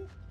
You